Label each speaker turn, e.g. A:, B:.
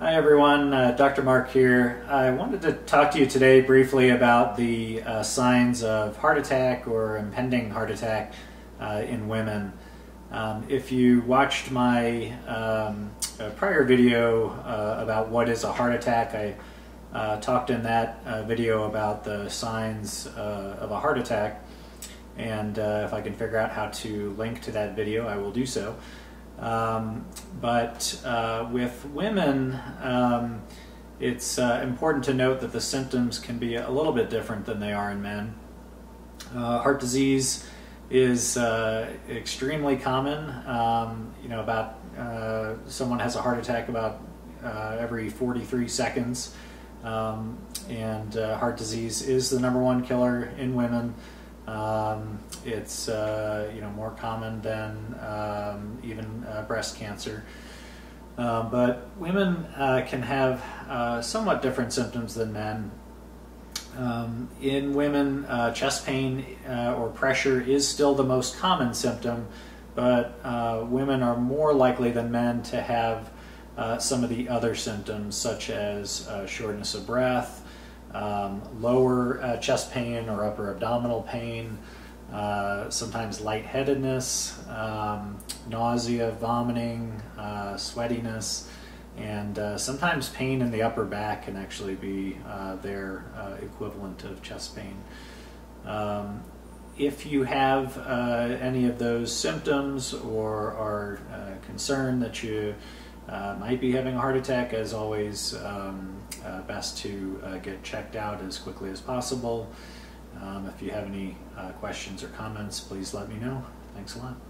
A: Hi everyone, uh, Dr. Mark here. I wanted to talk to you today briefly about the uh, signs of heart attack or impending heart attack uh, in women. Um, if you watched my um, prior video uh, about what is a heart attack, I uh, talked in that uh, video about the signs of a heart attack. And if I can figure out how to link to that video, I will do so. Um, but uh, with women, um, it's uh, important to note that the symptoms can be a little bit different than they are in men. Uh, heart disease is uh, extremely common. Um, you know, about uh, someone has a heart attack about uh, every 43 seconds, um, and heart disease is the number one killer in women. Um, it's uh, you know more common than um, even uh, breast cancer. Uh, but women uh, can have uh, somewhat different symptoms than men. Um, in women, uh, chest pain or pressure is still the most common symptom, but women are more likely than men to have some of the other symptoms, such as shortness of breath, um, lower uh, chest pain or upper abdominal pain, uh, sometimes lightheadedness, um, nausea, vomiting, uh, sweatiness, and uh, sometimes pain in the upper back can actually be uh, their uh, equivalent of chest pain. Um, if you have any of those symptoms or are concerned that you uh, might be having a heart attack, as always, um, uh, best to uh, get checked out as quickly as possible. Um, if you have any uh, questions or comments, please let me know. Thanks a lot.